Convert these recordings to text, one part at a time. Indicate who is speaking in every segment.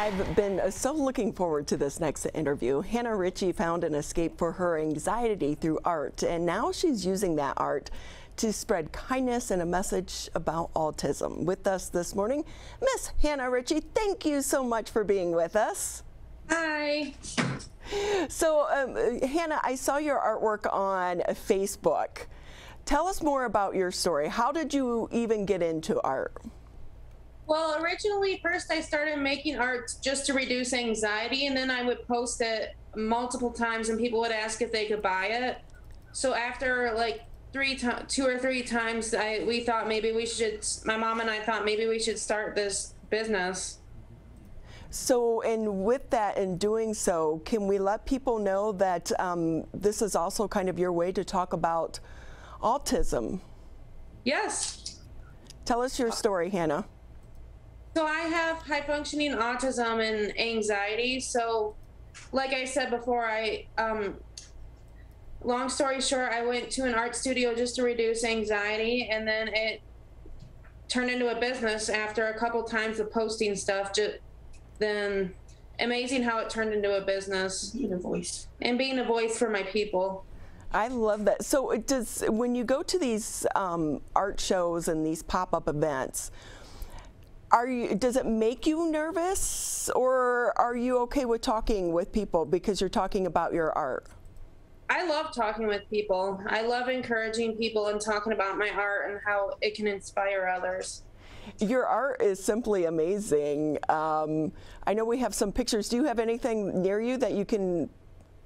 Speaker 1: I've been uh, so looking forward to this next interview. Hannah Richey found an escape for her anxiety through art, and now she's using that art to spread kindness and a message about autism. With us this morning, Miss Hannah Richey, thank you so much for being with us.
Speaker 2: Hi.
Speaker 1: So, um, Hannah, I saw your artwork on Facebook. Tell us more about your story. How did you even get into art?
Speaker 2: Well, originally, first I started making art just to reduce anxiety, and then I would post it multiple times, and people would ask if they could buy it. So after like three to- two or three times, I we thought maybe we should. My mom and I thought maybe we should start this business.
Speaker 1: So, and with that and doing so, can we let people know that um, this is also kind of your way to talk about autism?
Speaker 2: Yes.
Speaker 1: Tell us your story, Hannah.
Speaker 2: So I have high functioning autism and anxiety. So, like I said before, I um, long story short, I went to an art studio just to reduce anxiety, and then it turned into a business after a couple times of posting stuff. Just then, amazing how it turned into a business.
Speaker 3: Being a voice.
Speaker 2: And being a voice for my people.
Speaker 1: I love that. So, does when you go to these um, art shows and these pop-up events, are you? Does it make you nervous, or are you okay with talking with people because you're talking about your art?
Speaker 2: I love talking with people. I love encouraging people and talking about my art and how it can inspire others.
Speaker 1: Your art is simply amazing. Um, I know we have some pictures. Do you have anything near you that you can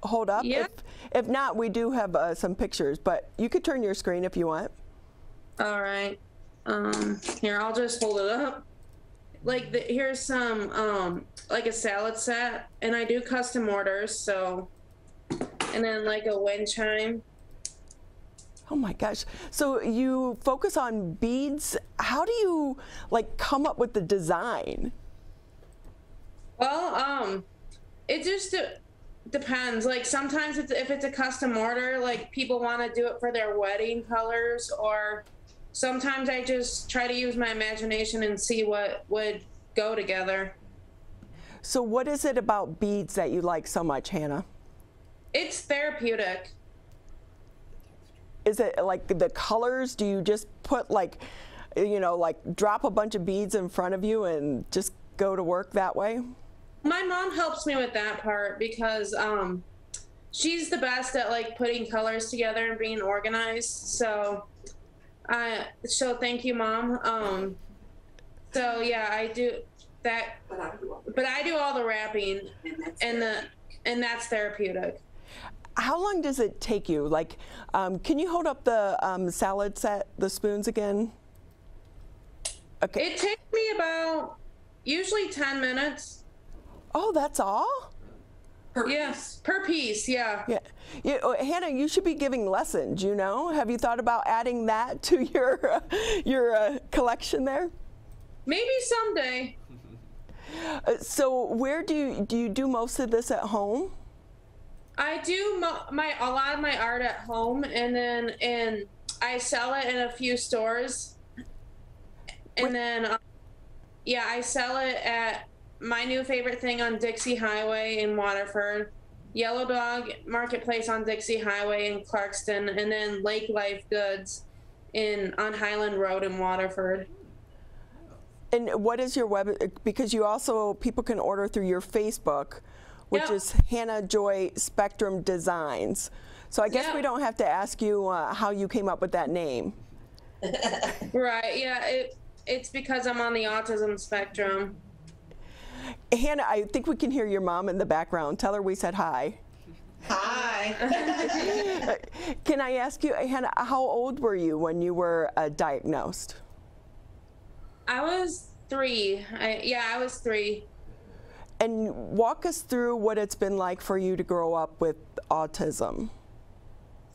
Speaker 1: hold up?
Speaker 2: Yeah.
Speaker 1: If, if not, we do have uh, some pictures, but you could turn your screen if you want.
Speaker 2: All right. Um, here, I'll just hold it up. Like, the, here's some, um, like a salad set, and I do custom orders, so, and then like a wind chime.
Speaker 1: Oh my gosh. So you focus on beads. How do you like come up with the design?
Speaker 2: Well, um, it just de- depends. Like, sometimes it's, if it's a custom order, like people want to do it for their wedding colors, or sometimes I just try to use my imagination and see what would go together.
Speaker 1: So what is it about beads that you like so much, Hannah?
Speaker 2: It's therapeutic.
Speaker 1: Is it like the colors? Do you just put like, you know, like drop a bunch of beads in front of you and just go to work that way?
Speaker 2: My mom helps me with that part because um, she's the best at like putting colors together and being organized. So, I so thank you, mom. Um, so yeah, I do that,
Speaker 3: But I do all the
Speaker 2: but I do all the wrapping
Speaker 3: and that's
Speaker 2: the and that's therapeutic.
Speaker 1: How long does it take you? Like, um, can you hold up the um, salad set, the spoons again? Okay.
Speaker 2: It takes me about usually ten minutes.
Speaker 1: oh, that's all?
Speaker 3: Per
Speaker 2: Yes, per piece. Yeah.
Speaker 1: Yeah. yeah. oh, Hannah, you should be giving lessons, you know? Have you thought about adding that to your, your uh, collection there?
Speaker 2: Maybe someday.
Speaker 1: Uh, so where do you, do you do most of this at home?
Speaker 2: I do mo- my a lot of my art at home, and then and I sell it in a few stores, and
Speaker 1: Wait.
Speaker 2: then uh, yeah, I sell it at my new favorite thing on Dixie Highway in Waterford, Yellow Dog Marketplace on Dixie Highway in Clarkston, and then Lake Life Goods in on Highland Road in Waterford.
Speaker 1: And what is your web? Because you also, people can order through your Facebook, which
Speaker 2: Yep.
Speaker 1: is Hannah Joy Spectrum Designs. So I guess we don't have to ask you uh, how you came up with that name.
Speaker 2: Right? Yeah. It it's because I'm on the autism spectrum.
Speaker 1: Hannah, I think we can hear your mom in the background. Tell her we said hi.
Speaker 3: Hi.
Speaker 1: Can I ask you, Hannah, how old were you when you were uh, diagnosed?
Speaker 2: I was three. I, yeah, I was three.
Speaker 1: And walk us through what it's been like for you to grow up with autism.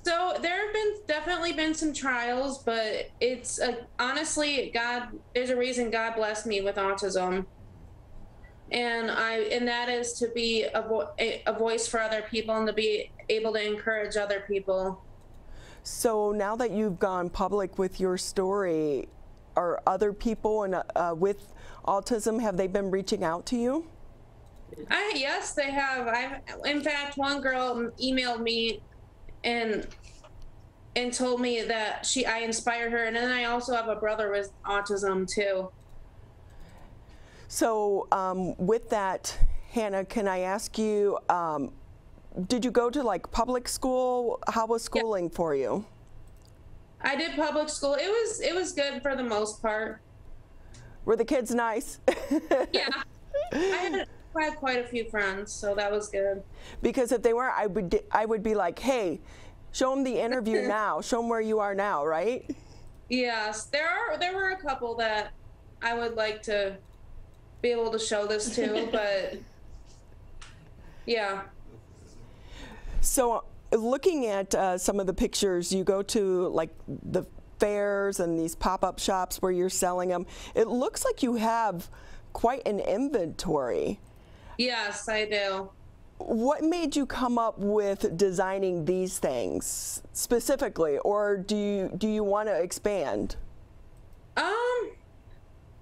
Speaker 2: So there have been definitely been some trials, but it's a, honestly God. There's a reason God blessed me with autism, and I and that is to be a, vo- a, a voice for other people and to be able to encourage other people.
Speaker 1: So now that you've gone public with your story, are other people and uh, with autism have they been reaching out to you?
Speaker 2: I yes, they have. I in fact, one girl emailed me and and told me that she I inspired her, and then I also have a brother with autism too.
Speaker 1: So um, with that, Hannah, can I ask you? Um, did you go to like public school? How was schooling yeah. for you?
Speaker 2: I did public school. It was it was good for the most part.
Speaker 1: Were the kids nice?
Speaker 2: yeah, I had, I had quite a few friends, so that was good.
Speaker 1: Because if they weren't, I would I would be like, hey, show them the interview now. Show them where you are now, right?
Speaker 2: Yes, there are there were a couple that I would like to be able to show this to, but yeah.
Speaker 1: So looking at uh, some of the pictures, you go to like the fairs and these pop-up shops where you're selling them. It looks like you have quite an inventory.
Speaker 2: Yes, I do.
Speaker 1: What made you come up with designing these things specifically, or do you do you want to expand?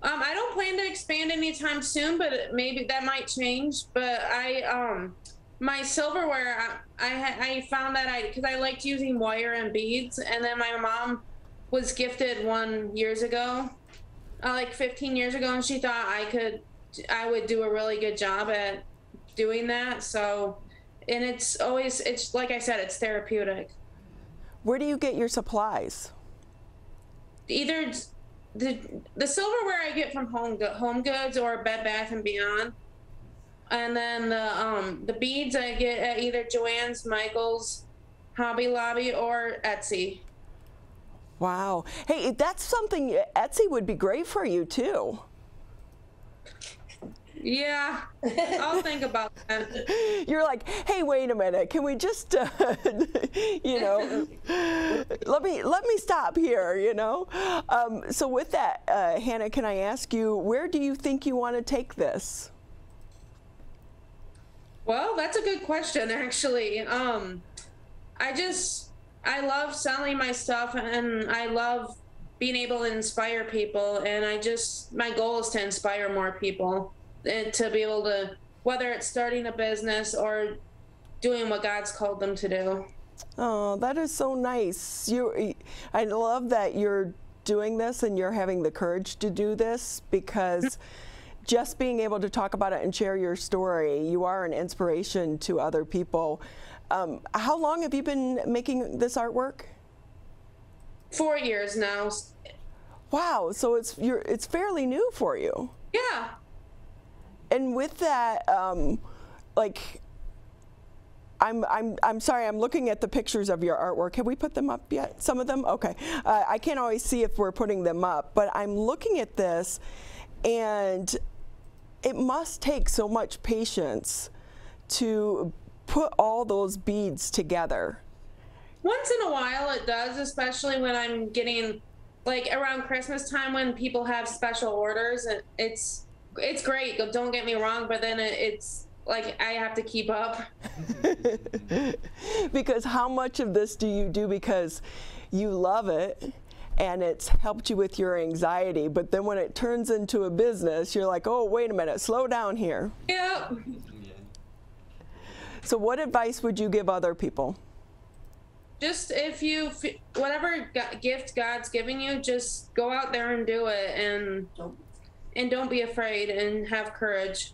Speaker 2: Um, I don't plan to expand anytime soon, but maybe that might change. But I um, my silverware, I I, I found that I because I liked using wire and beads, and then my mom was gifted one years ago, uh, like 15 years ago, and she thought I could, I would do a really good job at doing that. So, and it's always, it's like I said, it's therapeutic.
Speaker 1: Where do you get your supplies?
Speaker 2: Either the silverware I get from Home Home Goods or Bed Bath and Beyond, and then the um the beads I get at either Joann's, Michaels, Hobby Lobby, or Etsy.
Speaker 1: Wow. Hey, that's something Etsy would be great for you too.
Speaker 2: Yeah, I'll think about that.
Speaker 1: You're like, hey, wait a minute. Can we just, uh, you know, let me let me stop here. You know. Um, so with that, uh, Hannah, can I ask you, where do you think you want to take this?
Speaker 2: Well, that's a good question, actually. Um, I just I love selling my stuff and I love being able to inspire people. And I just, my goal is to inspire more people and to be able to, whether it's starting a business or doing what God's called them to do.
Speaker 1: Oh, that is so nice. You, I love that you're doing this and you're having the courage to do this because just being able to talk about it and share your story, you are an inspiration to other people. Um, how long have you been making this artwork?
Speaker 2: Four years now.
Speaker 1: Wow, so it's you're it's fairly new for you.
Speaker 2: Yeah.
Speaker 1: And with that, um, like, I'm I'm I'm sorry. I'm looking at the pictures of your artwork. Have we put them up yet? Some of them. Okay. Uh, I can't always see if we're putting them up, but I'm looking at this, and it must take so much patience to put all those beads together?
Speaker 2: Once in a while it does, especially when I'm getting like around Christmas time when people have special orders. It's it's great. Don't get me wrong, but then it's like I have to keep up.
Speaker 1: because how much of this do you do because you love it and it's helped you with your anxiety, but then when it turns into a business, you're like, "Oh, wait a minute, slow down here."
Speaker 2: Yeah.
Speaker 1: So, what advice would you give other people?
Speaker 2: Just if you, whatever gift God's giving you, just go out there and do it, and and don't be afraid, and have courage.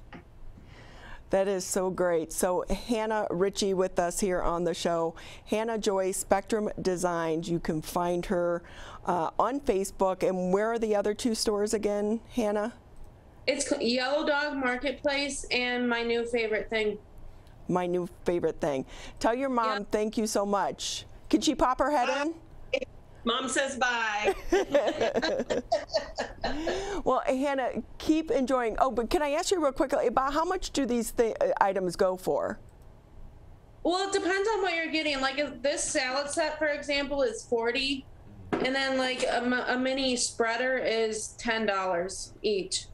Speaker 1: That is so great. So Hannah Richey with us here on the show. Hannah Joy Spectrum Designs. You can find her uh, on Facebook. And where are the other two stores again, Hannah?
Speaker 2: It's Yellow Dog Marketplace and my new favorite thing,
Speaker 1: my new favorite thing. Tell your mom yep. thank you so much. Can she pop her head in?
Speaker 3: Mom says bye.
Speaker 1: well, Hannah, keep enjoying. Oh, but can I ask you real quickly about how much do these th uh, items go for?
Speaker 2: Well, it depends on what you're getting. Like this salad set, for example, is 40 and then like a, a mini spreader is $10 each.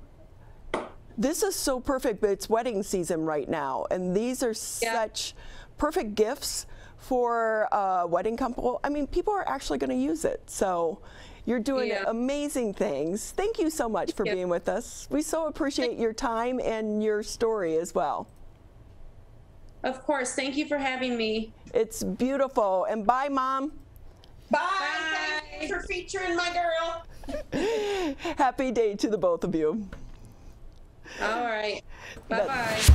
Speaker 1: This is so perfect, but it's wedding season right now, and these are yeah. such perfect gifts for a wedding couple. I mean, people are actually going to use it, so You're doing
Speaker 2: Yeah.
Speaker 1: amazing things. Thank you so much for
Speaker 2: you.
Speaker 1: being with us. We so appreciate your time and your story as well.
Speaker 2: Of course. Thank you for having me.
Speaker 1: It's beautiful. And bye, Mom.
Speaker 3: Bye.
Speaker 2: Bye.
Speaker 3: Thank you for featuring my girl.
Speaker 1: Happy day to the both of you.
Speaker 2: All right. Bye
Speaker 1: That-
Speaker 2: bye.